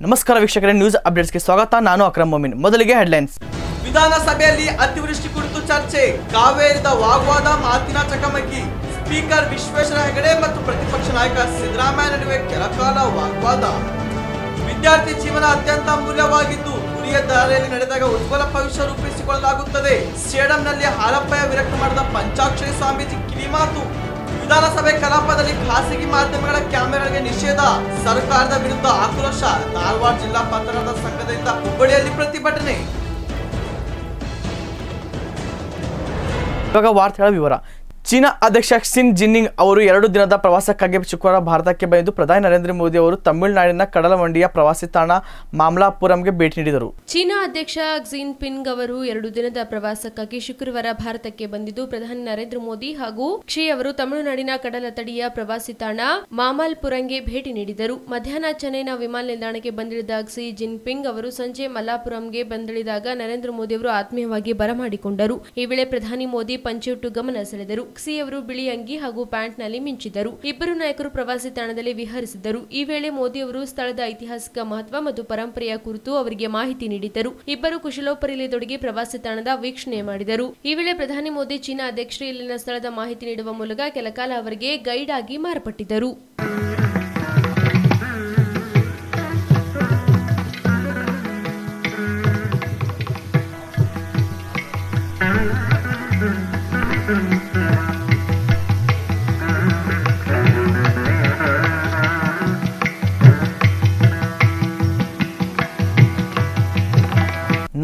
ನಮಸ್ಕಾರ ವೀಕ್ಷಕರೇ ನ್ಯೂಸ್ ಅಪ್ಡೇಟ್ಸ್ಗೆ ಸ್ವಾಗತ. ನಾನು ಅಕ್ರಮ್ ಮೊಮಿನ್. ಮೊದಲಿಗೆ ಹೆಡ್ಲೈನ್ಸ್ ವಿಧಾನಸಭೆಯಲ್ಲಿ ಅತಿವೃಷ್ಟಿ ಕುರಿತು ಚರ್ಚೆ. ಕಾವೇರಿದ ವಾಗ್ವಾದ ಮಾತಿನ ಚಕಮಕಿ. ಸ್ಪೀಕರ್ ವಿಶ್ವೇಶ್ವರ ಹೆಗಡೆ ಮತ್ತು ಪ್ರತಿಪಕ್ಷ ನಾಯಕ ಸಿದ್ದರಾಮಯ್ಯ ನಡುವೆ ಕೆಲಕಾಲ ವಾಗ್ವಾದ. ವಿದ್ಯಾರ್ಥಿ ಜೀವನ ಅತ್ಯಂತ ಅಮೂಲ್ಯವಾಗಿದ್ದು ಗುರಿಯ ದಾರಿಯಲ್ಲಿ ನಡೆದಾಗ ಉಜ್ವಲ ಭವಿಷ್ಯ ರೂಪಿಸಿಕೊಳ್ಳಲಾಗುತ್ತದೆ. ಸ್ಟೇಡಿಯಂನಲ್ಲಿ ಹಾಲಪ್ಪಯ್ಯ ವಿರಕ್ತ ಮಾಡಿದ ಪಂಚಾಕ್ಷರಿ ಸ್ವಾಮೀಜಿ ಕಿವಿಮಾತು. ವಿಧಾನಸಭೆ ಕಲಾಪದಲ್ಲಿ ಖಾಸಗಿ ಮಾಧ್ಯಮಗಳ ಕ್ಯಾಮೆರಾಗೆ ನಿಷೇಧ, ಸರ್ಕಾರದ ವಿರುದ್ಧ ಆಕ್ರೋಶ, ಧಾರವಾಡ ಜಿಲ್ಲಾ ಪತ್ರಕರ್ತರ ಸಂಘದಿಂದ ಹುಬ್ಬಳ್ಳಿಯಲ್ಲಿ ಪ್ರತಿಭಟನೆ. ಇವಾಗ ವಾರ್ತೆಗಳ ವಿವರ. ಚೀನಾ ಅಧ್ಯಕ್ಷ ಕ್ಸಿನ್ ಜಿನ್ನಿಂಗ್ ಅವರು ಎರಡು ದಿನದ ಪ್ರವಾಸಕ್ಕಾಗಿ ಶುಕ್ರವಾರ ಭಾರತಕ್ಕೆ ಬಂದಿದ್ದು ಪ್ರಧಾನಿ ನರೇಂದ್ರ ಮೋದಿ ಅವರು ತಮಿಳುನಾಡಿನ ಕಡಲವಂಡಿಯ ಪ್ರವಾಸಿ ತಾಣ ಮಾಮ್ಲಾಪುರಂಗೆ ಭೇಟಿ ನೀಡಿದರು. ಚೀನಾ ಅಧ್ಯಕ್ಷ ಕ್ಸಿನ್ ಪಿಂಗ್ ಅವರು ಎರಡು ದಿನದ ಪ್ರವಾಸಕ್ಕಾಗಿ ಶುಕ್ರವಾರ ಭಾರತಕ್ಕೆ ಬಂದಿದ್ದು ಪ್ರಧಾನಿ ನರೇಂದ್ರ ಮೋದಿ ಹಾಗೂ ಕ್ಷಿ ಅವರು ತಮಿಳುನಾಡಿನ ಕಡಲ ತಡಿಯ ಪ್ರವಾಸಿ ತಾಣ ಮಾಮಲ್ಪುರಂಗೆ ಭೇಟಿ ನೀಡಿದರು. ಮಧ್ಯಾಹ್ನ ಚೆನ್ನೈನ ವಿಮಾನ ನಿಲ್ದಾಣಕ್ಕೆ ಬಂದಿಳಿದ ಕ್ಸಿ ಜಿನ್ ಪಿಂಗ್ ಅವರು ಸಂಜೆ ಮಲ್ಲಾಪುರಂಗೆ ಬಂದಿಳಿದಾಗ ನರೇಂದ್ರ ಮೋದಿ ಅವರು ಆತ್ಮೀಯವಾಗಿ ಬರಮಾಡಿಕೊಂಡರು. ಈ ವೇಳೆ ಪ್ರಧಾನಿ ಮೋದಿ ಪಂಚೆಯುಟ್ಟು ಗಮನ ಸೆಳೆದರು. ಕ್ಸಿ ಅವರು ಬಿಳಿ ಅಂಗಿ ಹಾಗೂ ಪ್ಯಾಂಟ್ನಲ್ಲಿ ಮಿಂಚಿದ್ದರು. ಇಬ್ಬರು ನಾಯಕರು ಪ್ರವಾಸಿ ತಾಣದಲ್ಲಿ ವಿಹರಿಸಿದ್ದರು. ಈ ವೇಳೆ ಮೋದಿ ಅವರು ಸ್ಥಳದ ಐತಿಹಾಸಿಕ ಮಹತ್ವ ಮತ್ತು ಪರಂಪರೆಯ ಕುರಿತು ಅವರಿಗೆ ಮಾಹಿತಿ ನೀಡಿದ್ದರು. ಇಬ್ಬರು ಕುಶಲೋಪರಿಯಲ್ಲಿ ತೊಡಗಿ ಪ್ರವಾಸಿ ತಾಣದ ವೀಕ್ಷಣೆ ಮಾಡಿದರು. ಈ ವೇಳೆ ಪ್ರಧಾನಿ ಮೋದಿ ಚೀನಾ ಅಧ್ಯಕ್ಷರು ಇಲ್ಲಿನ ಸ್ಥಳದ ಮಾಹಿತಿ ನೀಡುವ ಮೂಲಕ ಕೆಲಕಾಲ ಅವರಿಗೆ ಗೈಡ್ ಆಗಿ ಮಾರ್ಪಟ್ಟಿದ್ದರು.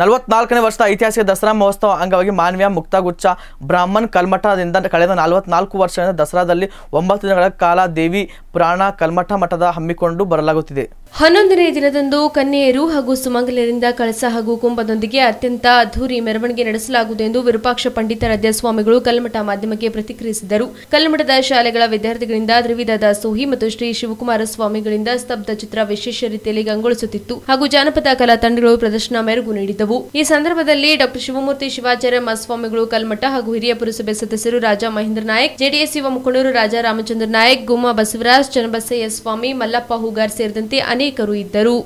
ನಲವತ್ನಾಲ್ಕನೇ ವರ್ಷದ ಐತಿಹಾಸಿಕ ದಸರಾ ಮಹೋತ್ಸವ ಅಂಗವಾಗಿ ಮಾನವೀಯ ಮುಕ್ತಗುಚ್ಛ ಬ್ರಾಹ್ಮಣ್ ಕಲ್ಮಠದಿಂದ ಕಳೆದ ನಲವತ್ನಾಲ್ಕು ವರ್ಷಗಳಿಂದ ದಸರಾದಲ್ಲಿ ಒಂಬತ್ತು ದಿನಗಳ ಕಾಲ ದೇವಿ ಪುರಾಣ ಕಲ್ಮಠ ಮಠದ ಹಮ್ಮಿಕೊಂಡು ಬರಲಾಗುತ್ತಿದೆ. ಹನ್ನೊಂದನೇ ದಿನದಂದು ಕನ್ಯೆಯರು ಹಾಗೂ ಸುಮಂಗಲರಿಂದ ಕಳಸ ಹಾಗೂ ಕುಂಭದೊಂದಿಗೆ ಅತ್ಯಂತ ಅದ್ದೂರಿ ಮೆರವಣಿಗೆ ನಡೆಸಲಾಗುವುದು ಎಂದು ವಿರೂಪಾಕ್ಷ ಪಂಡಿತಾರಾಧ್ಯ ಸ್ವಾಮಿಗಳು ಕಲ್ಮಠ ಮಾಧ್ಯಮಕ್ಕೆ ಪ್ರತಿಕ್ರಿಯಿಸಿದರು. ಕಲ್ಮಠದ ಶಾಲೆಗಳ ವಿದ್ಯಾರ್ಥಿಗಳಿಂದ ತ್ರಿವಿಧ ದಾಸೋಹಿ ಮತ್ತು ಶ್ರೀ ಶಿವಕುಮಾರ ಸ್ವಾಮಿಗಳಿಂದ ಸ್ತಬ್ಧ ಚಿತ್ರ ವಿಶೇಷ ರೀತಿಯಲ್ಲಿ ಗಂಗೊಳಿಸುತ್ತಿತ್ತು. ಹಾಗೂ ಜಾನಪದ ಕಲಾ ತಂಡಗಳು ಪ್ರದರ್ಶನ ಮೆರುಗು ನೀಡಿದ್ದವು. ಈ ಸಂದರ್ಭದಲ್ಲಿ ಡಾಕ್ಟರ್ ಶಿವಮೂರ್ತಿ ಶಿವಾಚಾರ್ಯ ಮಹಾಸ್ವಾಮಿಗಳು, ಕಲ್ಮಠ ಹಾಗೂ ಹಿರಿಯ ಪುರಸಭೆ ಸದಸ್ಯರು ರಾಜಾ ಮಹೇಂದ್ರ ನಾಯಕ್, ಜೆಡಿಎಸ್, ಯುವ ಮುಖಂಡರು ರಾಜಾ ರಾಮಚಂದ್ರ ನಾಯಕ್, ಗುಮ್ಮ ಬಸವರಾಜ್, ಚನ್ನಬಸಯ್ಯ ಸ್ವಾಮಿ, ಮಲ್ಲಪ್ಪ ಹೂಗಾರ್ ಸೇರಿದಂತೆ ಅನೇಕರು ಇದ್ದರು.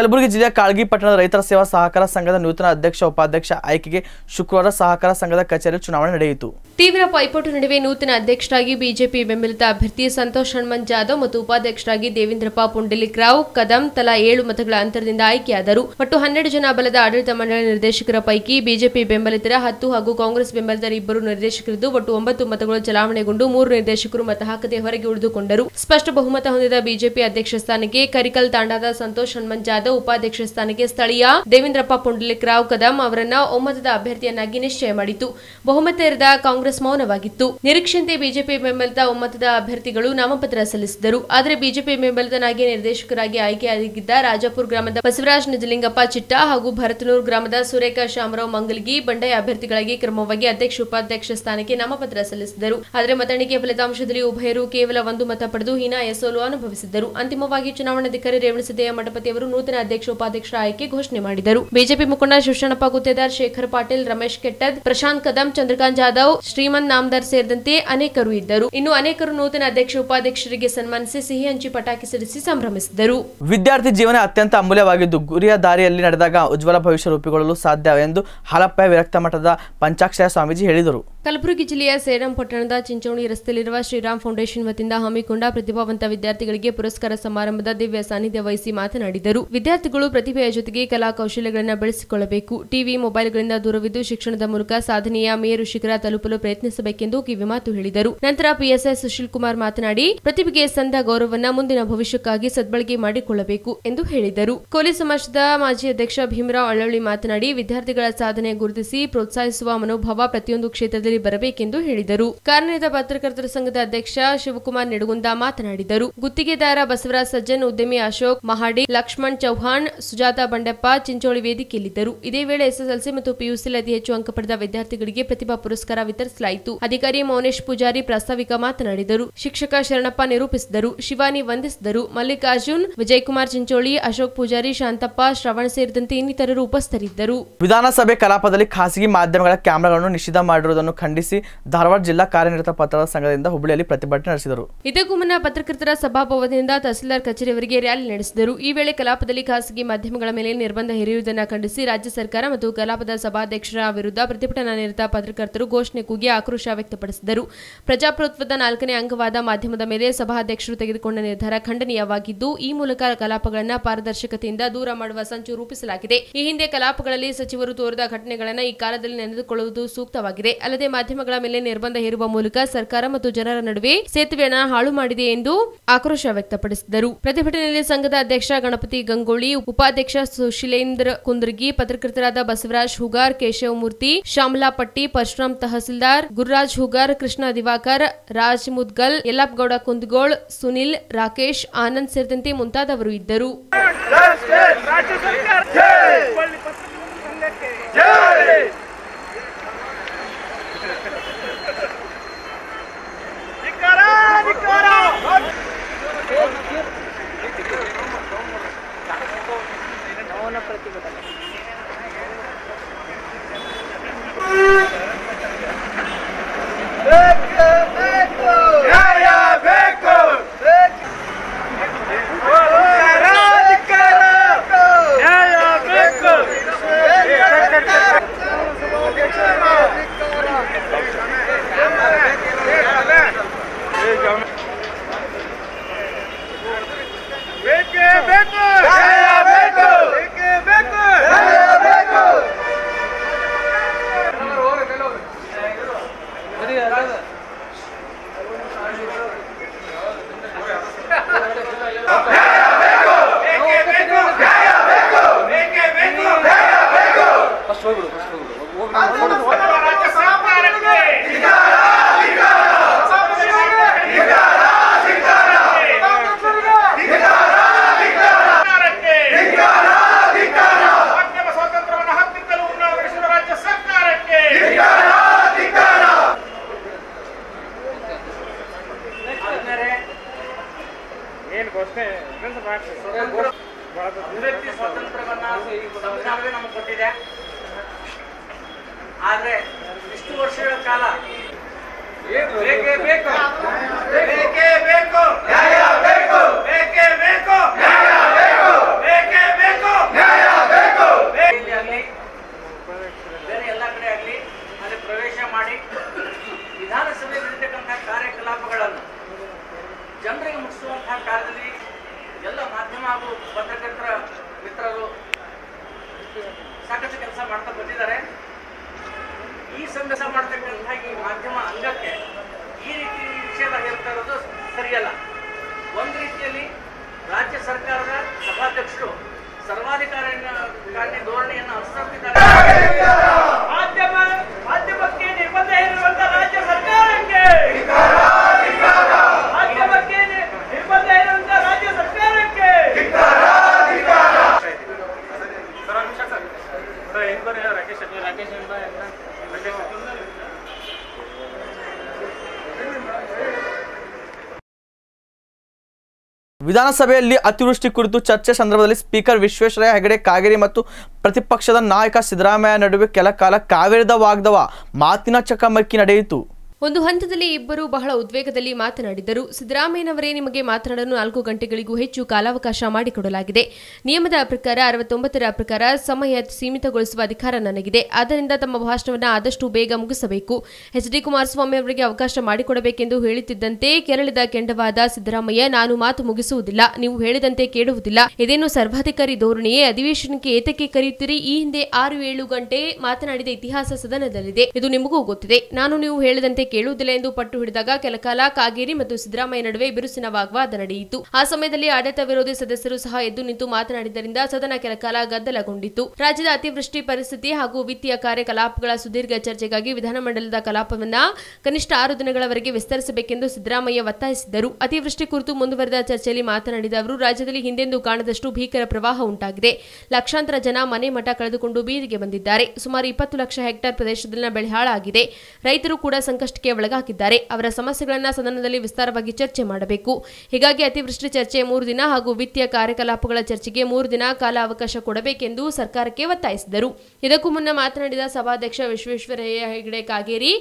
ಕಲಬುರಗಿ ಜಿಲ್ಲೆಯ ಕಾಳಗಿ ಪಟ್ಟಣದ ರೈತರ ಸೇವಾ ಸಹಕಾರ ಸಂಘದ ನೂತನ ಅಧ್ಯಕ್ಷ, ಉಪಾಧ್ಯಕ್ಷ ಆಯ್ಕೆಗೆ ಶುಕ್ರವಾರ ಸಹಕಾರ ಸಂಘದ ಕಚೇರಿ ಚುನಾವಣೆ ನಡೆಯಿತು. ತೀವ್ರ ಪೈಪೋಟಿ ನಡುವೆ ನೂತನ ಅಧ್ಯಕ್ಷರಾಗಿ ಬಿಜೆಪಿ ಬೆಂಬಲಿತ ಅಭ್ಯರ್ಥಿ ಸಂತೋಷ್ ಹನುಮಂತ್ ಜಾಧವ್ ಮತ್ತು ಉಪಾಧ್ಯಕ್ಷರಾಗಿ ದೇವೇಂದ್ರಪ್ಪ ಪುಂಡಲಿಕ್ ರಾವ್ ಕದಂ ತಲಾ ಏಳು ಮತಗಳ ಅಂತರದಿಂದ ಆಯ್ಕೆಯಾದರು. ಒಟ್ಟು ಹನ್ನೆರಡು ಜನ ಬಲದ ಆಡಳಿತ ಮಂಡಳಿ ನಿರ್ದೇಶಕರ ಪೈಕಿ ಬಿಜೆಪಿ ಬೆಂಬಲಿತರ ಹತ್ತು ಹಾಗೂ ಕಾಂಗ್ರೆಸ್ ಬೆಂಬಲಿತರ ಇಬ್ಬರು ನಿರ್ದೇಶಕರಿದ್ದು ಒಟ್ಟು ಒಂಬತ್ತು ಮತಗಳು ಚಲಾವಣೆಗೊಂಡು ಮೂರು ನಿರ್ದೇಶಕರು ಮತ ಹಾಕದೆ ಹೊರಗೆ ಉಳಿದುಕೊಂಡರು. ಸ್ಪಷ್ಟ ಬಹುಮತ ಹೊಂದಿದ ಬಿಜೆಪಿ ಅಧ್ಯಕ್ಷ ಸ್ಥಾನಕ್ಕೆ ಕರಿಕಲ್ ತಾಂಡಾದ ಸಂತೋಷ್ ಹನುಮಂತ್ ಜಾಧವ್ ಉಪಾಧ್ಯಕ್ಷ ಸ್ಥಾನಕ್ಕೆ ಸ್ಥಳೀಯ ದೇವೇಂದ್ರಪ್ಪ ಪುಂಡಲಿಕ್ ರಾವ್ ಕದಂ ಅವರನ್ನ ಒಮ್ಮತದ ಅಭ್ಯರ್ಥಿಯನ್ನಾಗಿ ನಿಶ್ಚಯ ಮಾಡಿತು. ಬಹುಮತ ಇರದ ಕಾಂಗ್ರೆಸ್ ಮೌನವಾಗಿತ್ತು. ನಿರೀಕ್ಷೆಯಂತೆ ಬಿಜೆಪಿ ಬೆಂಬಲಿತ ಒಮ್ಮತದ ಅಭ್ಯರ್ಥಿಗಳು ನಾಮಪತ್ರ ಸಲ್ಲಿಸಿದರು ಆದರೆ ಬಿಜೆಪಿ ಬೆಂಬಲಿತನಾಗಿ ನಿರ್ದೇಶಕರಾಗಿ ಆಯ್ಕೆಯಾಗಿದ್ದ ರಾಜಾಪುರ ಗ್ರಾಮದ ಬಸವರಾಜ್ ನಿಜಲಿಂಗಪ್ಪ ಚಿಟ್ಟ ಹಾಗೂ ಭರತನೂರು ಗ್ರಾಮದ ಸುರೇಖಾ ಶಾಮರಾವ್ ಮಂಗಲ್ಗಿ ಬಂಡಾಯ ಅಭ್ಯರ್ಥಿಗಳಾಗಿ ಕ್ರಮವಾಗಿ ಅಧ್ಯಕ್ಷ ಉಪಾಧ್ಯಕ್ಷ ಸ್ಥಾನಕ್ಕೆ ನಾಮಪತ್ರ ಸಲ್ಲಿಸಿದರು ಆದರೆ ಮತಣಿಕೆ ಫಲಿತಾಂಶದಲ್ಲಿ ಉಭಯರು ಕೇವಲ ಒಂದು ಮತ ಪಡೆದು ಹೀನಾಯ ಸೋಲು ಅನುಭವಿಸಿದ್ದರು. ಅಂತಿಮವಾಗಿ ಚುನಾವಣಾಧಿಕಾರಿ ರೇವಣಸಿದ್ದಯ್ಯ ಮಠಪತಿ ಅವರು ನೂತನ ಅಧ್ಯಕ್ಷ ಉಪಾಧ್ಯಕ್ಷರ ಆಯ್ಕೆ ಘೋಷಣೆ ಮಾಡಿದರು. ಬಿಜೆಪಿ ಮುಖಂಡ ಶಿವಶರಣಪ್ಪ ಗುತ್ತೇದಾರ್ ಶೇಖರ್ ಪಾಟೀಲ್, ರಮೇಶ್ ಕೆಟ್ಟದ್, ಪ್ರಶಾಂತ್ ಕದಂ, ಚಂದ್ರಕಾಂತ್ ಜಾಧವ್ ಶ್ರೀಮಂತ್ ನಾಮದಾರ್ ಸೇರಿದಂತೆ ಅನೇಕರು ಇದ್ದರು. ಇನ್ನು ಅನೇಕರು ನೂತನ ಅಧ್ಯಕ್ಷ ಉಪಾಧ್ಯಕ್ಷರಿಗೆ ಸನ್ಮಾನಿಸಿ ಸಿಹಿ ಹಂಚಿ ಪಟಾಕಿ ಸಿಡಿಸಿ ಸಂಭ್ರಮಿಸಿದರು. ವಿದ್ಯಾರ್ಥಿ ಜೀವನ ಅತ್ಯಂತ ಅಮೂಲ್ಯವಾಗಿದ್ದು, ಗುರಿಯ ದಾರಿಯಲ್ಲಿ ನಡೆದಾಗ ಉಜ್ವಲ ಭವಿಷ್ಯ ರೂಪುಗೊಳ್ಳಲು ಸಾಧ್ಯ ಎಂದು ಹಾಲಪ್ಪ ವಿರಕ್ತ ಮಠದ ಪಂಚಾಕ್ಷರ ಸ್ವಾಮೀಜಿ ಹೇಳಿದರು. ಕಲಬುರಗಿ ಜಿಲ್ಲೆಯ ಸೇರಂ ಪಟ್ಟಣದ ಚಿಂಚೋಣಿ ರಸ್ತೆಯಲ್ಲಿರುವ ಶ್ರೀರಾಮ್ ಫೌಂಡೇಶನ್ ವತಿಯಿಂದ ಹಮ್ಮಿಕೊಂಡ ಪ್ರತಿಭಾವಂತ ವಿದ್ಯಾರ್ಥಿಗಳಿಗೆ ಪುರಸ್ಕಾರ ಸಮಾರಂಭದ ದಿವ್ಯ ಸಾನ್ನಿಧ್ಯ ವಹಿಸಿ ಮಾತನಾಡಿದರು. ವಿದ್ಯಾರ್ಥಿಗಳು ಪ್ರತಿಭೆಯ ಜೊತೆಗೆ ಕಲಾ ಕೌಶಲ್ಯಗಳನ್ನು ಬೆಳೆಸಿಕೊಳ್ಳಬೇಕು. ಟಿವಿ, ಮೊಬೈಲ್ಗಳಿಂದ ದೂರವಿದ್ದು ಶಿಕ್ಷಣದ ಮೂಲಕ ಸಾಧನೆಯ ಮೇರು ಶಿಖರ ತಲುಪಲು ಪ್ರಯತ್ನಿಸಬೇಕೆಂದು ಕಿವಿಮಾತು ಹೇಳಿದರು. ನಂತರ ಪಿಎಸ್ಐ ಸುಶೀಲ್ ಕುಮಾರ್ ಮಾತನಾಡಿ, ಪ್ರತಿಭೆಗೆ ಸಂದ ಗೌರವವನ್ನು ಮುಂದಿನ ಭವಿಷ್ಯಕ್ಕಾಗಿ ಸದ್ಬಳಕೆ ಮಾಡಿಕೊಳ್ಳಬೇಕು ಎಂದು ಹೇಳಿದರು. ಕೋಲಿ ಸಮಾಜದ ಮಾಜಿ ಅಧ್ಯಕ್ಷ ಭೀಮರಾವ್ ಅಳ್ಳಳ್ಳಿ ಮಾತನಾಡಿ, ವಿದ್ಯಾರ್ಥಿಗಳ ಸಾಧನೆ ಗುರುತಿಸಿ ಪ್ರೋತ್ಸಾಹಿಸುವ ಮನೋಭಾವ ಪ್ರತಿಯೊಂದು ಕ್ಷೇತ್ರದಲ್ಲಿ ಬರಬೇಕೆಂದು ಹೇಳಿದರು. ಕಾರ್ಯನಿರತ ಪತ್ರಕರ್ತರ ಸಂಘದ ಅಧ್ಯಕ್ಷ ಶಿವಕುಮಾರ್ ನಿಡಗುಂದ ಮಾತನಾಡಿದರು. ಗುತ್ತಿಗೆದಾರ ಬಸವರಾಜ್ ಸಜ್ಜನ್, ಉದ್ಯಮಿ ಅಶೋಕ್ ಮಹಾಡಿ, ಲಕ್ಷ್ಮಣ್ ಚೌಹಾಣ್, ಸುಜಾತ ಬಂಡಪ್ಪ, ಚಿಂಚೋಳಿ ವೇದಿಕೆಯಲ್ಲಿದ್ದರು ಇದೇ ವೇಳೆ ಎಸ್ಎಸ್ಎಲ್ಸಿ ಮತ್ತು ಪಿಯುಸಿಯಲ್ಲಿ ಅತಿ ಹೆಚ್ಚು ಅಂಕ ಪಡೆದ ವಿದ್ಯಾರ್ಥಿಗಳಿಗೆ ಪ್ರತಿಭಾ ಪುರಸ್ಕಾರ ವಿತರಿಸಲಾಯಿತು. ಅಧಿಕಾರಿ ಮೌನೇಶ್ ಪೂಜಾರಿ, ಪ್ರಾಸ್ತಾವಿಕ ಮಾತನಾಡಿದರು. ಶಿಕ್ಷಕ ಶರಣಪ್ಪ ನಿರೂಪಿಸಿದರು. ಶಿವಾನಿ ವಂದಿಸಿದರು. ಮಲ್ಲಿಕಾರ್ಜುನ್, ವಿಜಯಕುಮಾರ್ ಚಿಂಚೋಳಿ, ಅಶೋಕ್ ಪೂಜಾರಿ, ಶಾಂತಪ್ಪ, ಶ್ರವಣ್ ಸೇರಿದಂತೆ ಇನ್ನಿತರರು ಉಪಸ್ಥಿತರಿದ್ದರು. ವಿಧಾನಸಭೆ ಕಲಾಪದಲ್ಲಿ ಖಾಸಗಿ ಮಾಧ್ಯಮಗಳ ಕ್ಯಾಮೆರಾಗಳನ್ನು ನಿಷೇಧ ಮಾಡಿರುವುದನ್ನು ಖಂಡಿಸಿ ಧಾರವಾಡ ಜಿಲ್ಲಾ ಕಾರ್ಯನಿರತ ಪತ್ರಕರ್ತರ ಸಂಘದಿಂದ ಹುಬ್ಬಳ್ಳಿಯಲ್ಲಿ ಪ್ರತಿಭಟನೆ ನಡೆಸಿದರು. ಇದಕ್ಕೂ ಮುನ್ನ ಪತ್ರಕರ್ತರ ಸಭಾಭವನದಿಂದ ತಹಸೀಲ್ದಾರ್ ಕಚೇರಿವರೆಗೆ ರ್ಯಾಲಿ ನಡೆಸಿದರು. ಈ ವೇಳೆ ಕಲಾಪದಲ್ಲಿ ಖಾಸಗಿ ಮಾಧ್ಯಮಗಳ ಮೇಲೆ ನಿರ್ಬಂಧ ಹೇರಿಯುವುದನ್ನು ಖಂಡಿಸಿ ರಾಜ್ಯ ಸರ್ಕಾರ ಮತ್ತು ಕಲಾಪದ ಸಭಾಧ್ಯಕ್ಷರ ವಿರುದ್ಧ ಪ್ರತಿಭಟನಾ ನಿರತ ಪತ್ರಕರ್ತರು ಘೋಷಣೆ ಕೂಗಿ ಆಕ್ರೋಶ ವ್ಯಕ್ತಪಡಿಸಿದರು. ಪ್ರಜಾಪ್ರಭುತ್ವದ ನಾಲ್ಕನೇ ಅಂಗವಾದ ಮಾಧ್ಯಮದ ಮೇಲೆ ಸಭಾಧ್ಯಕ್ಷರು ತೆಗೆದುಕೊಂಡ ನಿರ್ಧಾರ ಖಂಡನೀಯವಾಗಿದ್ದು, ಈ ಮೂಲಕ ಕಲಾಪಗಳನ್ನು ಪಾರದರ್ಶಕತೆಯಿಂದ ದೂರ ಮಾಡುವ ಸಂಚು ರೂಪಿಸಲಾಗಿದೆ. ಈ ಹಿಂದೆ ಕಲಾಪಗಳಲ್ಲಿ ಸಚಿವರು ತೋರಿದ ಘಟನೆಗಳನ್ನು ಈ ಕಾಲದಲ್ಲಿ ನೆನೆದುಕೊಳ್ಳುವುದು ಸೂಕ್ತವಾಗಿದೆ. ಅಲ್ಲದೆ ಮಾಧ್ಯಮಗಳ ಮೇಲೆ ನಿರ್ಬಂಧ ಹೇರುವ ಮೂಲಕ ಸರ್ಕಾರ ಮತ್ತು ಜನರ ನಡುವೆ ಸೇತುವೆಯನ್ನು ಹಾಳು ಮಾಡಿದೆ ಎಂದು ಆಕ್ರೋಶ ವ್ಯಕ್ತಪಡಿಸಿದರು. ಪ್ರತಿಭಟನೆಯಲ್ಲಿ ಸಂಘದ ಅಧ್ಯಕ್ಷ ಗಣಪತಿ ಗಂಗೋಳಿ, ಉಪಾಧ್ಯಕ್ಷ ಸುಶೀಲೇಂದ್ರ ಕುಂದ್ರಗಿ ಪತ್ರಕರ್ತರಾದ ಬಸವರಾಜ್ ಹುಗಾರ್, ಕೇಶವ ಮೂರ್ತಿ, ಶ್ಯಾಮಲಾ ಪಟ್ಟಿ, ಪರಶುರಾಮ್ ತಹಸೀಲ್ದಾರ್, ಗುರುರಾಜ್ ಹುಗಾರ್, ಕೃಷ್ಣ ದಿವಾಕರ್, ರಾಜ್ ಮುದ್ಗಲ್, ಯಲ್ಲಪ್ಪಗೌಡ ಕುಂದಗೋಳ್, ಸುನಿಲ್, ರಾಕೇಶ್, ಆನಂದ್ ಸೇರಿದಂತೆ ಮುಂತಾದವರು ಇದ್ದರು. ಅಭಿವ್ಯಕ್ತಿ ಸ್ವಾತಂತ್ರ್ಯವನ್ನ ಸಂವಿಧಾನವೇ ನಮಗೆ ಕೊಟ್ಟಿದೆ. ಆದ್ರೆ ಇಷ್ಟು ವರ್ಷಗಳ ಕಾಲ. ಬೇಕೇ ಬೇಕು. ಬೇಕೇ ಬೇಕು ಬೇಕೇ ಬೇಕು ನ್ಯಾಯ ಬೇಕು ಆಗಲಿ ಬೇರೆ ಎಲ್ಲ ಕಡೆ ಆಗಲಿ ಅಲ್ಲಿ ಪ್ರವೇಶ ಮಾಡಿ ವಿಧಾನಸಭೆ ನಡೀತಕ್ಕಂಥ ಕಾರ್ಯಕಲಾಪಗಳನ್ನು ಜನರಿಗೆ ಮುಟ್ಟಿಸುವಂತಹ ಕಾರ್ಯದಲ್ಲಿ ಎಲ್ಲ ಮಾಧ್ಯಮ ಹಾಗೂ ಪತ್ರಕರ್ತರ ಮಿತ್ರರು ಸಾಕಷ್ಟು ಕೆಲಸ ಮಾಡ್ತಾ ಬಂದಿದ್ದಾರೆ. ಈ ಸಂದೇಶ ಮಾಡ್ತಕ್ಕಂಥ ಈ ಮಾಧ್ಯಮ ಅಂಗಕ್ಕೆ ಈ ರೀತಿ ನಿಷೇಧ ಹೇಳ್ತಾ ಇರೋದು ಸರಿಯಲ್ಲ. ಒಂದು ರೀತಿಯಲ್ಲಿ ರಾಜ್ಯ ಸರ್ಕಾರದ ಸಭಾಧ್ಯಕ್ಷರು ಸರ್ವಾಧಿಕಾರಿ ಧೋರಣೆಯನ್ನು ಅನುಸರಿಸಿದ್ದಾರೆ. ಮಾಧ್ಯಮ, ಮಾಧ್ಯಮಕ್ಕೆ ನಿರ್ಬಂಧ ಹೇರಿರುವಂತಹ ರಾಜ್ಯ ಸರ್ಕಾರಕ್ಕೆ ಮಾಧ್ಯಮಕ್ಕೆ ನಿ- ನಿರ್ಬಂಧ ಹೇರಿರುವಂತಹ ರಾಜ್ಯ ಸರ್ಕಾರಕ್ಕೆ ಸರ್ ಒಂದು ನಿಮಿಷ ಸರ್ ಸರ್ ಹೆಂಗ್ ಬರ್ರಿ ರಾಕೇಶ್ ರಾಕೇಶ್ ಇಂದ ರಾಕೇಶ್ ವಿಧಾನಸಭೆಯಲ್ಲಿ ಅತಿವೃಷ್ಟಿ ಕುರಿತು ಚರ್ಚೆ ಸಂದರ್ಭದಲ್ಲಿ ಸ್ಪೀಕರ್ ವಿಶ್ವೇಶ್ವರಯ್ಯ ಹೆಗಡೆ, ಕಾಗೇರಿ ಮತ್ತು ಪ್ರತಿಪಕ್ಷದ ನಾಯಕ ಸಿದ್ದರಾಮಯ್ಯ ನಡುವೆ ಕೆಲ ಕಾಲ ಕಾವೇರಿದ ವಾಗ್ದವ. ಮಾತಿನ ಚಕಮಕಿ ನಡೆಯಿತು. ಒಂದು ಹಂತದಲ್ಲಿ ಇಬ್ಬರು ಬಹಳ ಉದ್ವೇಗದಲ್ಲಿ ಮಾತನಾಡಿದರು. ಸಿದ್ದರಾಮಯ್ಯನವರೇ ನಿಮಗೆ ಮಾತನಾಡಲು ನಾಲ್ಕು ಗಂಟೆಗಳಿಗೂ ಹೆಚ್ಚು ಕಾಲಾವಕಾಶ ಮಾಡಿಕೊಡಲಾಗಿದೆ. ನಿಯಮದ ಪ್ರಕಾರ, ಅರವತ್ತೊಂಬತ್ತರ ಪ್ರಕಾರ ಸಮಯ ಸೀಮಿತಗೊಳಿಸುವ ಅಧಿಕಾರ ನನಗಿದೆ. ಆದ್ದರಿಂದ ತಮ್ಮ ಭಾಷಣವನ್ನು ಆದಷ್ಟು ಬೇಗ ಮುಗಿಸಬೇಕು. ಎಚ್ ಡಿ ಕುಮಾರಸ್ವಾಮಿ ಅವರಿಗೆ ಅವಕಾಶ ಮಾಡಿಕೊಡಬೇಕೆಂದು ಹೇಳುತ್ತಿದ್ದಂತೆ ಕೆರಳಿದ ಕೆಂಡವಾದ ಸಿದ್ದರಾಮಯ್ಯ, ನಾನು ಮಾತು ಮುಗಿಸುವುದಿಲ್ಲ, ನೀವು ಹೇಳಿದಂತೆ ಕೇಳುವುದಿಲ್ಲ. ಇದೇನು ಸರ್ವಾಧಿಕಾರಿ ಧೋರಣೆಯೇ? ಅಧಿವೇಶನಕ್ಕೆ ಏತಕ್ಕೆ ಕರೆಯುತ್ತೀರಿ? ಈ ಹಿಂದೆ ಆರು ಏಳು ಗಂಟೆ ಮಾತನಾಡಿದ ಇತಿಹಾಸ ಸದನದಲ್ಲಿದೆ. ಇದು ನಿಮಗೂ ಗೊತ್ತಿದೆ. ನಾನು ನೀವು ಹೇಳಿದಂತೆ ಕೇಳುವುದಿಲ್ಲ ಎಂದು ಪಟ್ಟು ಹಿಡಿದಾಗ ಕೆಲಕಾಲ ಕಾಗೇರಿ ಮತ್ತು ಸಿದ್ದರಾಮಯ್ಯ ನಡುವೆ ಬಿರುಸಿನ ವಾಗ್ವಾದ ನಡೆಯಿತು. ಆ ಸಮಯದಲ್ಲಿ ಆಡಳಿತ ವಿರೋಧಿ ಸದಸ್ಯರು ಸಹ ಎದ್ದು ನಿಂತು ಮಾತನಾಡಿದ್ದರಿಂದ ಸದನ ಕೆಲಕಾಲ ಗದ್ದಲಗೊಂಡಿತು ರಾಜ್ಯದ ಅತಿವೃಷ್ಟಿ ಪರಿಸ್ಥಿತಿ ಹಾಗೂ ವಿತ್ತೀಯ ಕಾರ್ಯಕಲಾಪಗಳ ಸುದೀರ್ಘ ಚರ್ಚೆಗಾಗಿ ವಿಧಾನಮಂಡಲದ ಕಲಾಪವನ್ನ ಕನಿಷ್ಠ ಆರು ದಿನಗಳವರೆಗೆ ವಿಸ್ತರಿಸಬೇಕೆಂದು ಸಿದ್ದರಾಮಯ್ಯ ಒತ್ತಾಯಿಸಿದ್ದರು. ಅತಿವೃಷ್ಟಿ ಕುರಿತು ಮುಂದುವರೆದ ಚರ್ಚೆಯಲ್ಲಿ ಮಾತನಾಡಿದ ಅವರು, ರಾಜ್ಯದಲ್ಲಿ ಹಿಂದೆಂದೂ ಕಾಣದಷ್ಟು ಭೀಕರ ಪ್ರವಾಹ ಉಂಟಾಗಿದೆ. ಲಕ್ಷಾಂತರ ಜನ ಮನೆ ಮಠ ಕಳೆದುಕೊಂಡು ಬೀದಿಗೆ ಬಂದಿದ್ದಾರೆ. ಸುಮಾರು ಇಪ್ಪತ್ತು ಲಕ್ಷ ಹೆಕ್ಟೇರ್ ಪ್ರದೇಶದಲ್ಲಿನ ಬೆಳೆ ಹಾಳಾಗಿದೆ. ರೈತರು ಕೂಡ ಸಂಕಷ್ಟಕ್ಕೆ ಒಳಗಾಗಿದ್ದಾರೆ ಅವರ ಸಮಸ್ಯೆಗಳನ್ನು ಸದನದಲ್ಲಿ ವಿಸ್ತಾರವಾಗಿ ಚರ್ಚೆ ಮಾಡಬೇಕು. ಹೀಗಾಗಿ ಅತಿವೃಷ್ಟಿ ಚರ್ಚೆ ಮೂರು ದಿನ ಹಾಗೂ ವಿತ್ತೀಯ ಕಾರ್ಯಕಲಾಪಗಳ ಚರ್ಚೆಗೆ ಮೂರು ದಿನ ಕಾಲ ಅವಕಾಶ ಕೊಡಬೇಕೆಂದು ಸರ್ಕಾರಕ್ಕೆ ಒತ್ತಾಯಿಸಿದರು. ಇದಕ್ಕೂ ಮುನ್ನ ಮಾತನಾಡಿದ ಸಭಾಧ್ಯಕ್ಷ ವಿಶ್ವೇಶ್ವರಯ್ಯ ಹೆಗಡೆ ಕಾಗೇರಿ,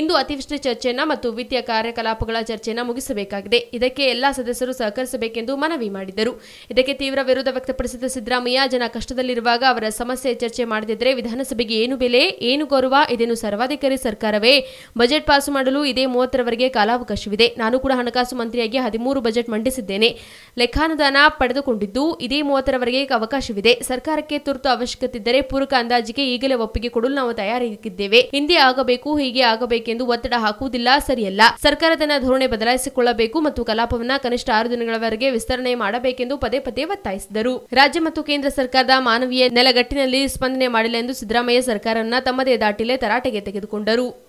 ಇಂದು ಅತಿವೃಷ್ಟಿ ಚರ್ಚೆನ ಮತ್ತು ವಿತ್ತೀಯ ಕಾರ್ಯಕಲಾಪಗಳ ಚರ್ಚೆಯನ್ನು ಮುಗಿಸಬೇಕಾಗಿದೆ. ಇದಕ್ಕೆ ಎಲ್ಲಾ ಸದಸ್ಯರು ಸಹಕರಿಸಬೇಕೆಂದು ಮನವಿ ಮಾಡಿದರು. ಇದಕ್ಕೆ ತೀವ್ರ ವಿರೋಧ ವ್ಯಕ್ತಪಡಿಸಿದ ಸಿದ್ದರಾಮಯ್ಯ, ಜನ ಕಷ್ಟದಲ್ಲಿರುವಾಗ ಅವರ ಸಮಸ್ಯೆ ಚರ್ಚೆ ಮಾಡದಿದ್ದರೆ ವಿಧಾನಸಭೆಗೆ ಏನು ಬೆಲೆ, ಏನು ಗೌರವ ಇದೇನು ಸರ್ವಾಧಿಕಾರಿ ಸರ್ಕಾರವೇ ಬಜೆಟ್ ಪಾಸು ಮಾಡಲು ಇದೇ ಮೂವತ್ತರವರೆಗೆ ಕಾಲಾವಕಾಶವಿದೆ. ನಾನು ಕೂಡ ಹಣಕಾಸು ಮಂತ್ರಿಯಾಗಿ ಹದಿಮೂರು ಬಜೆಟ್ ಮಂಡಿಸಿದ್ದೇನೆ. ಲೆಕ್ಕಾನುದಾನ ಪಡೆದುಕೊಂಡಿದ್ದು ಇದೇ ಮೂವತ್ತರವರೆಗೆ ಅವಕಾಶವಿದೆ. ಸರ್ಕಾರಕ್ಕೆ ತುರ್ತು ಅವಶ್ಯಕತೆ ಇದ್ದರೆ ಪೂರಕ ಅಂದಾಜಿಗೆ ಈಗಲೇ ಒಪ್ಪಿಗೆ ಕೊಡಲು ನಾವು ತಯಾರಿಗಿದ್ದೇವೆ ಹಿಂದೆ ಆಗಬೇಕು, ಹೀಗೆ ಆಗಬೇಕೆಂದು ಒತ್ತಡ ಹಾಕುವುದಿಲ್ಲ, ಸರಿಯಲ್ಲ. ಸರ್ಕಾರ ತನ್ನ ಧೋರಣೆ ಬದಲಾಯಿಸಿಕೊಳ್ಳಬೇಕು ಮತ್ತು ಕಲಾಪವನ್ನ ಕನಿಷ್ಠ ಆರು ದಿನಗಳವರೆಗೆ ವಿಸ್ತರಣೆ ಮಾಡಬೇಕೆಂದು ಪದೇ ಪದೇ ಒತ್ತಾಯಿಸಿದರು. ರಾಜ್ಯ ಮತ್ತು ಕೇಂದ್ರ ಸರ್ಕಾರದ ಮಾನವೀಯ ನೆಲಗಟ್ಟಿನಲ್ಲಿ ಸ್ಪಂದನೆ ಮಾಡಿಲ್ಲ ಎಂದು ಸಿದ್ದರಾಮಯ್ಯ ಸರ್ಕಾರವನ್ನ ತಮ್ಮದೇ ದಾಟಿಲೆ ತರಾಟೆಗೆ ತೆಗೆದುಕೊಂಡರು.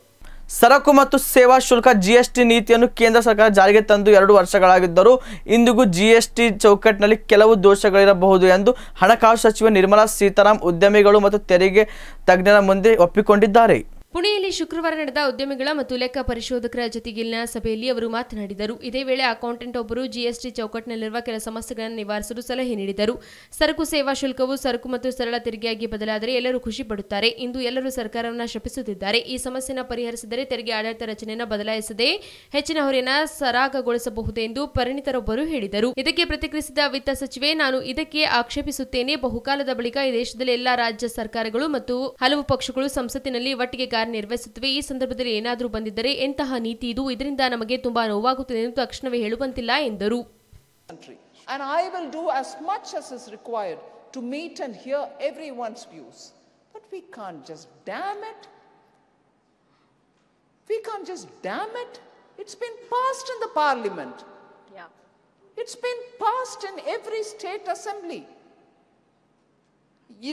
ಸರಕು ಮತ್ತು ಸೇವಾ ಶುಲ್ಕ ಜಿಎಸ್ಟಿ ನೀತಿಯನ್ನು ಕೇಂದ್ರ ಸರ್ಕಾರ ಜಾರಿಗೆ ತಂದು ಎರಡು ವರ್ಷಗಳಾಗಿದ್ದರೂ ಇಂದಿಗೂ ಜಿಎಸ್ಟಿ ಚೌಕಟ್ಟಿನಲ್ಲಿ ಕೆಲವು ದೋಷಗಳಿರಬಹುದು ಎಂದು ಹಣಕಾಸು ಸಚಿವೆ ನಿರ್ಮಲಾ ಸೀತಾರಾಮ್ ಉದ್ಯಮಿಗಳು ಮತ್ತು ತೆರಿಗೆ ತಜ್ಞರ ಮುಂದೆ ಒಪ್ಪಿಕೊಂಡಿದ್ದಾರೆ. ಪುಣೆಯಲ್ಲಿ ಶುಕ್ರವಾರ ನಡೆದ ಉದ್ಯಮಿಗಳ ಮತ್ತು ಲೆಕ್ಕ ಪರಿಶೋಧಕರ ಜೊತೆಗಿನ ಸಭೆಯಲ್ಲಿ ಅವರು ಮಾತನಾಡಿದರು. ಇದೇ ವೇಳೆ ಅಕೌಂಟೆಂಟ್ ಒಬ್ಬರು ಜಿಎಸ್ಟಿ ಚೌಕಟ್ಟಿನಲ್ಲಿರುವ ಕೆಲ ಸಮಸ್ಯೆಗಳನ್ನು ನಿವಾರಿಸಲು ಸಲಹೆ ನೀಡಿದರು. ಸರಕು ಸೇವಾ ಶುಲ್ಕವು ಸರಕು ಮತ್ತು ಸರಳ ತೆರಿಗೆಯಾಗಿ ಬದಲಾದರೆ ಎಲ್ಲರೂ ಖುಷಿ ಪಡುತ್ತಾರೆ. ಇಂದು ಎಲ್ಲರೂ ಸರ್ಕಾರವನ್ನು ಶಪಿಸುತ್ತಿದ್ದಾರೆ. ಈ ಸಮಸ್ಯೆಯನ್ನು ಪರಿಹರಿಸಿದರೆ ತೆರಿಗೆ ಆಡಳಿತ ರಚನೆಯನ್ನು ಬದಲಾಯಿಸದೆ ಹೆಚ್ಚಿನ ಹೊರೆಯನ್ನು ಸರಾಗಗೊಳಿಸಬಹುದು ಎಂದು ಪರಿಣಿತರೊಬ್ಬರು ಹೇಳಿದರು. ಇದಕ್ಕೆ ಪ್ರತಿಕ್ರಿಯಿಸಿದ ವಿತ್ತ ಸಚಿವೆ, ನಾನು ಇದಕ್ಕೆ ಆಕ್ಷೇಪಿಸುತ್ತೇನೆ. ಬಹುಕಾಲದ ಬಳಿಕ ಈ ದೇಶದಲ್ಲಿ ಎಲ್ಲಾ ರಾಜ್ಯ ಸರ್ಕಾರಗಳು ಮತ್ತು ಹಲವು ಪಕ್ಷಗಳು ಸಂಸತ್ತಿನಲ್ಲಿ ಒಟ್ಟಿಗೆ ಕಾರ್ಯನಿರ್ವಹಿಸುತ್ತವೆ ಈ ಸಂದರ್ಭದಲ್ಲಿ ಏನಾದರೂ ಬಂದಿದ್ದರೆ ಎಂತಹ ನೀತಿ ಇದು ಇದರಿಂದ ನಮಗೆ ತುಂಬಾ ನೋವಾಗುತ್ತದೆ ಎಂದು ತಕ್ಷಣವೇ ಹೇಳುವಂತಿಲ್ಲ ಎಂದರು. And I will do as much as is required to meet and hear everyone's views. But we can't just damn it. We can't just damn it. It's been passed in the parliament. Yeah. It's been passed in every state assembly.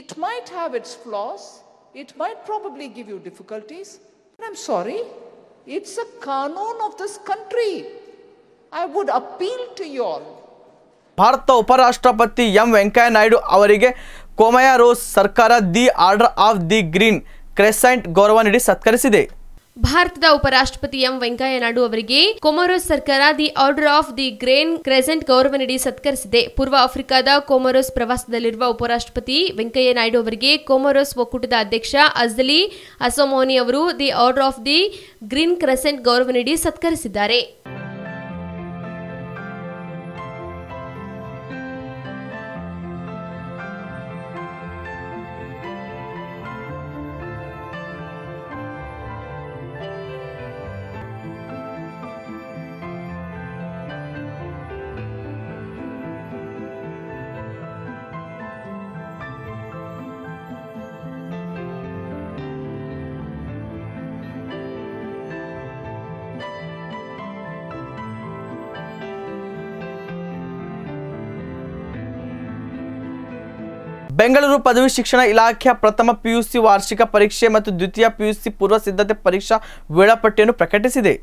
It might have its flaws, it might probably give you difficulties, but I'm sorry, it's a canon of this country. I would appeal to you all. Bharat ಉಪರಾಷ್ಟ್ರಪತಿ M Venkaiah Naidu ಅವರಿಗೆ Comoros ಸರ್ಕಾರ the Order of the Green Crescent ಗೌರವ ನೀಡಿ ಸತ್ಕರಿಸಿದೆ ಭಾರತದ ಉಪರಾಷ್ಟ್ರಪತಿ M Venkaiah Naidu ಅವರಿಗೆ Comoros ಸರ್ಕಾರ the Order of the Green Crescent ಗೌರವ ನೀಡಿ ಸತ್ಕರಿಸಿದೆ. ಪೂರ್ವ ಆಫ್ರಿಕಾದ ಕೊಮೊರೋಸ್ ಪ್ರವಾಸದಲ್ಲಿರುವ ಉಪರಾಷ್ಟ್ರಪತಿ ವೆಂಕಯ್ಯ ನಾಯ್ಡು ಅವರಿಗೆ ಕೊಮೊರೋಸ್ ಒಕ್ಕೂಟದ ಅಧ್ಯಕ್ಷ ಅಜ್ಲಿ ಅಸೋಮೋನಿ ಅವರು the Order of the Green Crescent ಗೌರವ ನೀಡಿ ಸತ್ಕರಿಸಿದ್ದಾರೆ. ಬೆಂಗಳೂರು ಪದವಿ ಶಿಕ್ಷಣ ಇಲಾಖೆಯ ಪ್ರಥಮ ಪಿಯುಸಿ ವಾರ್ಷಿಕ ಪರೀಕ್ಷೆ ಮತ್ತು ದ್ವಿತೀಯ ಪಿಯುಸಿ ಪೂರ್ವ ಸಿದ್ಧತೆ ಪರೀಕ್ಷಾ ವೇಳಾಪಟ್ಟಿಯನ್ನು ಪ್ರಕಟಿಸಿದೆ.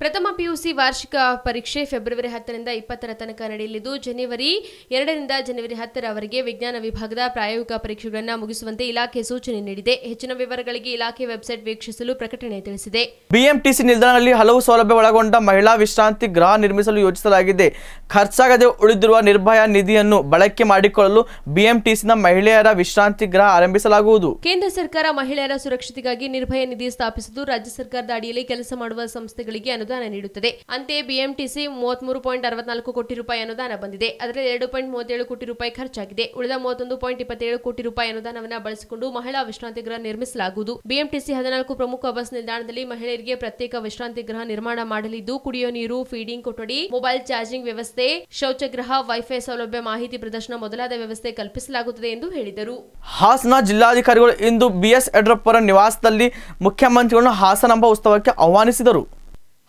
ಪ್ರಥಮ ಪಿಯುಸಿ ವಾರ್ಷಿಕ ಪರೀಕ್ಷೆ ಫೆಬ್ರವರಿ ಹತ್ತರಿಂದ ಇಪ್ಪತ್ತರ ತನಕ ನಡೆಯಲಿದ್ದು ಜನವರಿ ಎರಡರಿಂದ ಜನವರಿ ಹತ್ತರವರೆಗೆ ವಿಜ್ಞಾನ ವಿಭಾಗದ ಪ್ರಾಯೋಗಿಕ ಪರೀಕ್ಷೆಗಳನ್ನು ಮುಗಿಸುವಂತೆ ಇಲಾಖೆ ಸೂಚನೆ ನೀಡಿದೆ. ಹೆಚ್ಚಿನ ವಿವರಗಳಿಗೆ ಇಲಾಖೆ ವೆಬ್ಸೈಟ್ ವೀಕ್ಷಿಸಲು ಪ್ರಕಟಣೆ ತಿಳಿಸಿದೆ. ಬಿಎಂಟಿಸಿ ನಿಲ್ದಾಣದಲ್ಲಿ ಹಲವು ಸೌಲಭ್ಯ ಒಳಗೊಂಡ ಮಹಿಳಾ ವಿಶ್ರಾಂತಿ ಗೃಹ ನಿರ್ಮಿಸಲು ಯೋಜಿಸಲಾಗಿದೆ. ಖರ್ಚಾಗದೆ ಉಳಿದಿರುವ ನಿರ್ಭಯ ನಿಧಿಯನ್ನು ಬಳಕೆ ಮಾಡಿಕೊಳ್ಳಲು ಬಿಎಂಟಿಸಿನ ಮಹಿಳೆಯರ ವಿಶ್ರಾಂತಿ ಗೃಹ ಆರಂಭಿಸಲಾಗುವುದು. ಕೇಂದ್ರ ಸರ್ಕಾರ ಮಹಿಳೆಯರ ಸುರಕ್ಷತೆಗಾಗಿ ನಿರ್ಭಯ ನಿಧಿ ಸ್ಥಾಪಿಸಿದ್ದು ರಾಜ್ಯ ಸರ್ಕಾರದ ಅಡಿಯಲ್ಲಿ ಕೆಲಸ ಮಾಡುವ ಸಂಸ್ಥೆಗಳಿಗೆ ಅನುದಾನ ನೀಡುತ್ತದೆ. ಅಂತೆ ಬಿಎಂಟಿಸಿ ಮೂವತ್ಮೂರು ಪಾಯಿಂಟ್ ಅರವತ್ನಾಲ್ಕು ಕೋಟಿ ರೂಪಾಯಿ ಅನುದಾನ ಬಂದಿದೆ. ಅದರಲ್ಲಿ ಎರಡು ಪಾಯಿಂಟ್ ಮೂವತ್ತೇಳು ಕೋಟಿ ರೂಪಾಯಿ ಖರ್ಚಾಗಿದೆ. ಉಳಿದ ಮೂವತ್ತೊಂದು ಪಾಯಿಂಟ್ ಇಪ್ಪತ್ತೇಳು ಕೋಟಿ ರೂಪಾಯಿ ಅನುದಾನವನ್ನು ಬಳಸಿಕೊಂಡು ಮಹಿಳಾ ವಿಶ್ರಾಂತಿ ಗೃಹ ನಿರ್ಮಿಸಲಾಗುವುದು. ಬಿಎಂಟಿಸಿ ಹದಿನಾಲ್ಕು ಪ್ರಮುಖ ಬಸ್ ನಿಲ್ದಾಣದಲ್ಲಿ ಮಹಿಳೆಯರಿಗೆ ಪ್ರತ್ಯೇಕ ವಿಶ್ರಾಂತಿ ಗೃಹ ನಿರ್ಮಾಣ ಮಾಡಲಿದ್ದು ಕುಡಿಯುವ ನೀರು ಫೀಡಿಂಗ್ ಕೊಠಡಿ ಮೊಬೈಲ್ ಚಾರ್ಜಿಂಗ್ ವ್ಯವಸ್ಥೆ, ಶೌಚಗೃಹ ವೈಫೈ ಸೌಲಭ್ಯ ಮಾಹಿತಿ ಪ್ರದರ್ಶನ ಮೊದಲಾದ ವ್ಯವಸ್ಥೆ ಕಲ್ಪಿಸಲಾಗುತ್ತದೆ ಎಂದು ಹೇಳಿದರು. ಹಾಸನ ಜಿಲ್ಲಾಧಿಕಾರಿಗಳು ಇಂದು ಬಿಎಸ್ ಯಡಿಯೂರಪ್ಪರ ನಿವಾಸದಲ್ಲಿ ಮುಖ್ಯಮಂತ್ರಿಗಳನ್ನು ಹಾಸನಾಂಬ ಉತ್ಸವಕ್ಕೆ ಆಹ್ವಾನಿಸಿದರು.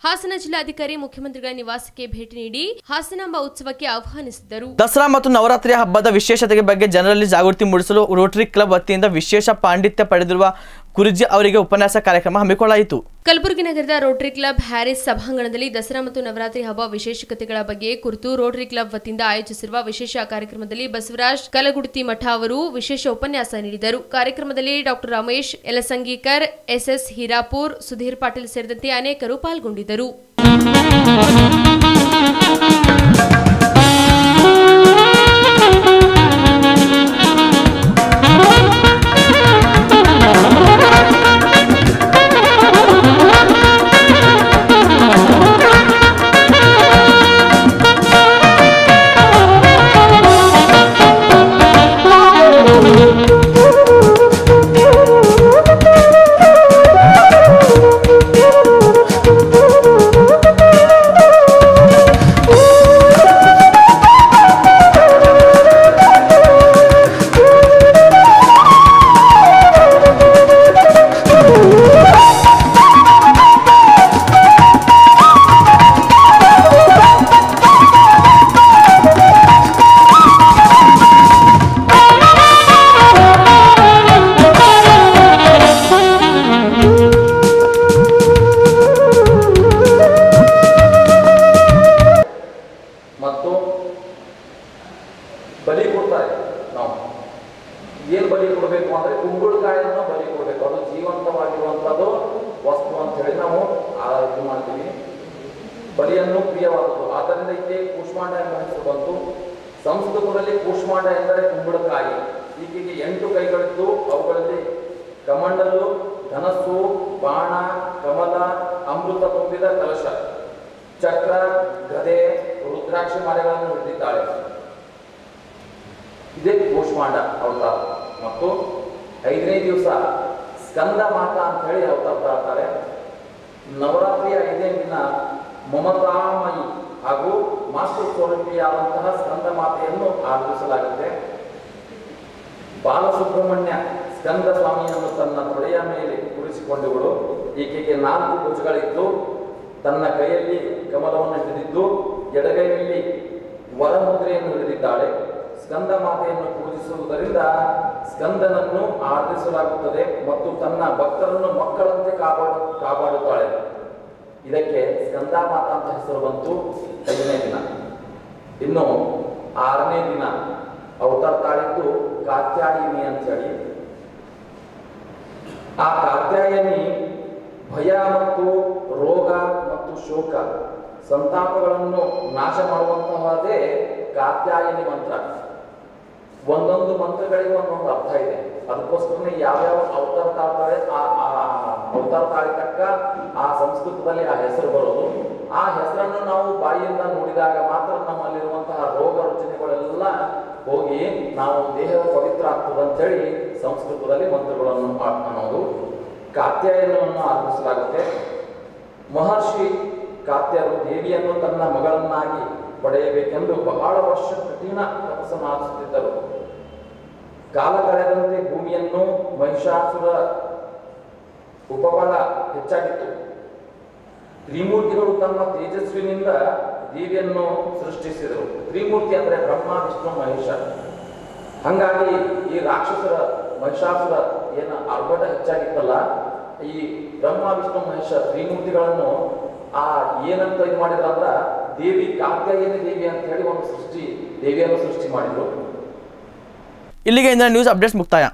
ಹಾಸನ ಜಿಲ್ಲಾಧಿಕಾರಿ ಮುಖ್ಯಮಂತ್ರಿಗಳ ನಿವಾಸಕ್ಕೆ ಭೇಟಿ ನೀಡಿ ಹಾಸನಾಂಬ ಉತ್ಸವಕ್ಕೆ ಆಹ್ವಾನಿಸಿದರು ದಸರಾ ಮತ್ತು ನವರಾತ್ರಿಯ ಹಬ್ಬದ ವಿಶೇಷತೆಗೆ ಬಗ್ಗೆ ಜನರಲ್ಲಿ ಜಾಗೃತಿ ಮೂಡಿಸಲು ರೋಟರಿ ಕ್ಲಬ್ ವತಿಯಿಂದ ವಿಶೇಷ ಪಾಂಡಿತ್ಯ ಪಡೆದಿರುವ ಗುರುಜಿ ಅವರಿಗೆ ಉಪನ್ಯಾಸ ಕಾರ್ಯಕ್ರಮ ಹಮ್ಮಿಕೊಳ್ಳಲಾಯಿತು ಕಲಬುರಗಿ ನಗರದ ರೋಟರಿ ಕ್ಲಬ್ ಹ್ಯಾರಿಸ್ ಸಭಾಂಗಣದಲ್ಲಿ ದಸರಾ ಮತ್ತು ನವರಾತ್ರಿ ಹಬ್ಬ ವಿಶೇಷತೆಗಳ ಬಗ್ಗೆ ಕುರಿತು ರೋಟರಿ ಕ್ಲಬ್ ವತಿಯಿಂದ ಆಯೋಜಿಸಿರುವ ವಿಶೇಷ ಕಾರ್ಯಕ್ರಮದಲ್ಲಿ ಬಸವರಾಜ್ ಕಲಗುಡ್ತಿ ಮಠ ಅವರು ವಿಶೇಷ ಉಪನ್ಯಾಸ ನೀಡಿದರು. ಕಾರ್ಯಕ್ರಮದಲ್ಲಿ ಡಾಕ್ಟರ್ ರಮೇಶ್ ಯಲಸಂಗೀಕರ್ ಎಸ್ಎಸ್ ಹಿರಾಪುರ್, ಸುಧೀರ್ ಪಾಟೀಲ್ ಸೇರಿದಂತೆ ಅನೇಕರು ಪಾಲ್ಗೊಂಡಿದ್ದರು. ಇದಕ್ಕೆ ಕೂಷ್ಮಾಂಡ ಎಂಬ ಹೆಸರು ಬಂತು. ಸಂಸ್ಕೃತದಲ್ಲಿ ಕೂಷ್ಮಾಂಡ ಎಂದರೆ ಕುಂಬಳಕಾಯಿ. ಈಕೆಗೆ ಎಂಟು ಕೈಗಳಿದ್ದು ಅವುಗಳಲ್ಲಿ ಕಮಂಡಲು, ಧನಸ್ಸು, ಬಾಣ, ಕಮಲ, ಅಮೃತ ತುಂಬಿದ ಕಲಶ, ಚಕ್ರ, ಗದೆ, ರುದ್ರಾಕ್ಷಿ ಮಾಲೆಗಳನ್ನು ಹಿಡಿದಿದ್ದಾಳೆ. ಇದೇ ಕೂಷ್ಮಾಂಡ, ಅವತಾರ. ಮತ್ತು ಐದನೇ ದಿವಸ ಸ್ಕಂದ ಮಾತಾ ಅಂತ ಹೇಳಿ ಅವತಾರ ತಾಳ್ತಾರೆ ನವರಾತ್ರಿಯ ಐದನೇ ದಿನ ಮಮತಾಮಯಿ. ಹಾಗೂ ಮಾಸ್ಟರ್ ಸ್ವರೂಪಿಯಾದಂತಹ ಸ್ಕಂದ ಮಾತೆಯನ್ನು ಆರಾಧಿಸಲಾಗುತ್ತೆ. ಬಾಲಸುಬ್ರಹ್ಮಣ್ಯ ಸ್ಕಂದ ಸ್ವಾಮಿಯನ್ನು ತನ್ನ ತೊಡೆಯ ಮೇಲೆ ಕೂರಿಸಿಕೊಂಡವಳು. ಈಕೆಗೆ ನಾಲ್ಕು ಭುಜಗಳಿದ್ದು, ತನ್ನ ಕೈಯಲ್ಲಿ ಕಮಲವನ್ನು ಹಿಡಿದಿದ್ದು, ಎಡಗೈಯಲ್ಲಿ ವರಮುದ್ರೆಯನ್ನು ಹಿಡಿದಿದ್ದಾಳೆ. ಸ್ಕಂದ ಮಾತೆಯನ್ನು ಪೂಜಿಸುವುದರಿಂದ ಸ್ಕಂದನನ್ನು ಆರಾಧಿಸಲಾಗುತ್ತದೆ ಮತ್ತು ತನ್ನ ಭಕ್ತರನ್ನು ಮಕ್ಕಳಂತೆ ಕಾಪಾಡು, ಕಾಪಾಡುತ್ತಾಳೆ. ಇದಕ್ಕೆ ಸ್ಕಂದ ಅಂತ ಹೆಸರು ಬಂತು ಐದನೇ ದಿನ. ಇನ್ನು ಆರನೇ ದಿನ ಅವತಾರ ತಾಳಿದ್ದು ಕಾತ್ಯಾಯಿನಿ ಅಂತೇಳಿ. ಆ ಕಾತ್ಯಾಯನಿ ಭಯ ಮತ್ತು ರೋಗ ಮತ್ತು ಶೋಕ ಸಂತಾಪಗಳನ್ನು ನಾಶ ಮಾಡುವಂತಹದೇ ಕಾತ್ಯಾಯನಿ ಮಂತ್ರ. ಒಂದೊಂದು ಮಂತ್ರಗಳಿಗೆ ಒಂದೊಂದು ಅರ್ಥ ಇದೆ. ಅದಕ್ಕೋಸ್ಕರನೇ ಯಾವ್ಯಾವ ಅವತಾರ ತಾಳ್ತಾರೆ ಆ ಅವತಾರ ತಾಳಿತಕ್ಕ ಆ ಸಂಸ್ಕೃತದಲ್ಲಿ ಆ ಹೆಸರು ಬರೋದು. ಆ ಹೆಸರನ್ನು ನಾವು ಬಾಯಿಯಿಂದ ನೋಡಿದಾಗ ಮಾತ್ರ ನಮ್ಮಲ್ಲಿರುವಂತಹ ರೋಗ ರುಚನೆಗಳೆಲ್ಲ ಹೋಗಿ ನಾವು ದೇಹದ ಪವಿತ್ರ ಆಗ್ತದೆ ಅಂತೇಳಿ ಸಂಸ್ಕೃತದಲ್ಲಿ ಮಂತ್ರಗಳನ್ನು ಅನ್ನೋದು ಕಾತ್ಯಾಯನವನ್ನು ಆರಂಭಿಸಲಾಗುತ್ತೆ. ಮಹರ್ಷಿ ಕಾತ್ಯರು ದೇವಿಯನ್ನು ತನ್ನ ಮಗಳನ್ನಾಗಿ ಪಡೆಯಬೇಕೆಂದು ಬಹಳ ವರ್ಷ ಕಠಿಣ ತಪಸ್ಸ ಮಾಡಿಸುತ್ತಿದ್ದರು. ಕಾಲ ಕಳೆದಂತೆ ಭೂಮಿಯನ್ನು ಮಹಿಷಾಸುರ ಉಪಬಲ ಹೆಚ್ಚಾಗಿತ್ತು. ತ್ರಿಮೂರ್ತಿಗಳು ತಮ್ಮ ತೇಜಸ್ವಿನಿಂದ ದೇವಿಯನ್ನು ಸೃಷ್ಟಿಸಿದರು. ತ್ರಿಮೂರ್ತಿ ಅಂದ್ರೆ ಬ್ರಹ್ಮ, ವಿಷ್ಣು, ಮಹೇಶ. ಹಂಗಾಗಿ ಈ ರಾಕ್ಷಸರ, ಮಹಿಷಾಸುರ ಏನ ಆರ್ಭಟ ಹೆಚ್ಚಾಗಿತ್ತಲ್ಲ, ಈ ಬ್ರಹ್ಮ, ವಿಷ್ಣು, ಮಹೇಶ ತ್ರಿಮೂರ್ತಿಗಳನ್ನು ಆ ಏನಂತ ಇದು ಮಾಡಿದ್ರ ಅಂದ್ರ ದೇವಿ ಕಾತ್ಯಾಯನಿ ದೇವಿ ಅಂತ ಹೇಳಿ ಒಂದು ಸೃಷ್ಟಿ, ದೇವಿಯನ್ನು ಸೃಷ್ಟಿ ಮಾಡಿದ್ರು. ಇಲ್ಲಿಗೆ ನ್ಯೂಸ್ ಅಪ್ಡೇಟ್ಸ್ ಮುಕ್ತಾಯ.